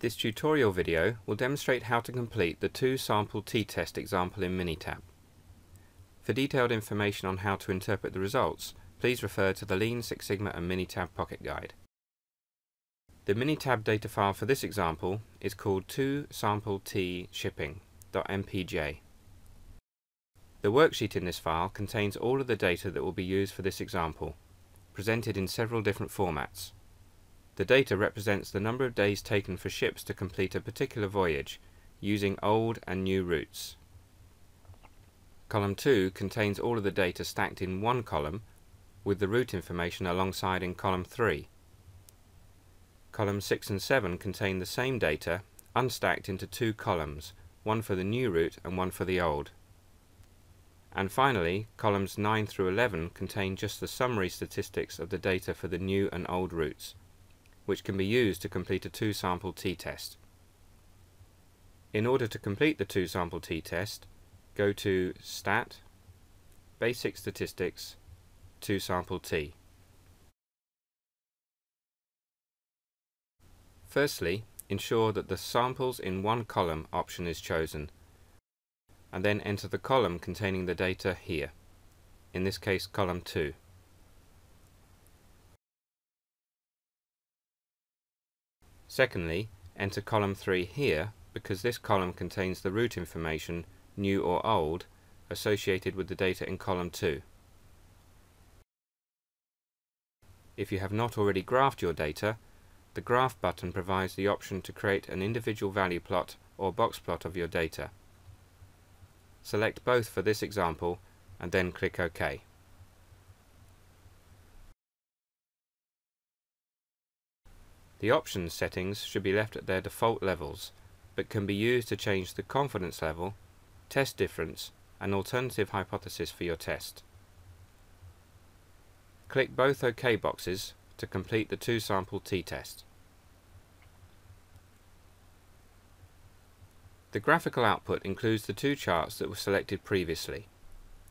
This tutorial video will demonstrate how to complete the two-sample t-test example in Minitab. For detailed information on how to interpret the results, please refer to the Lean Six Sigma and Minitab Pocket Guide. The Minitab data file for this example is called 2sample-t shipping.mpj. The worksheet in this file contains all of the data that will be used for this example, presented in several different formats. The data represents the number of days taken for ships to complete a particular voyage, using old and new routes. Column 2 contains all of the data stacked in one column, with the route information alongside in column 3. Columns 6 and 7 contain the same data, unstacked into two columns, one for the new route and one for the old. And finally, columns 9 through 11 contain just the summary statistics of the data for the new and old routes which can be used to complete a two-sample t-test. In order to complete the two-sample t-test, go to Stat, Basic Statistics, Two-Sample T. Firstly, ensure that the Samples in one column option is chosen, and then enter the column containing the data here, in this case column 2. Secondly, enter column 3 here because this column contains the route information, new or old, associated with the data in column 2. If you have not already graphed your data, the Graph button provides the option to create an individual value plot or box plot of your data. Select both for this example and then click OK. The options settings should be left at their default levels, but can be used to change the confidence level, test difference, and alternative hypothesis for your test. Click both OK boxes to complete the two-sample t-test. The graphical output includes the two charts that were selected previously,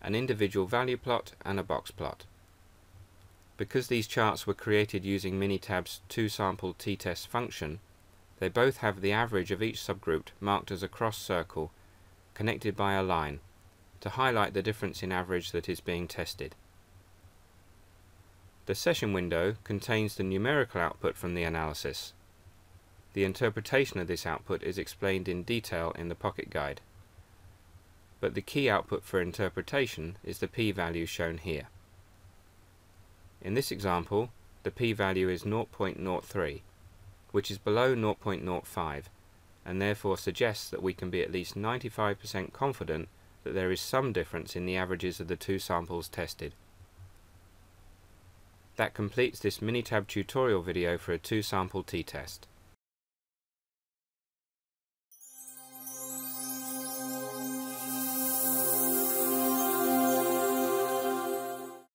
an individual value plot and a box plot. Because these charts were created using Minitab's two-sample t-test function, they both have the average of each subgroup marked as a cross circle, connected by a line, to highlight the difference in average that is being tested. The session window contains the numerical output from the analysis. The interpretation of this output is explained in detail in the Pocket Guide. But the key output for interpretation is the p-value shown here. In this example, the p-value is 0.03, which is below 0.05, and therefore suggests that we can be at least 95% confident that there is some difference in the averages of the two samples tested. That completes this Minitab tutorial video for a two-sample t-test.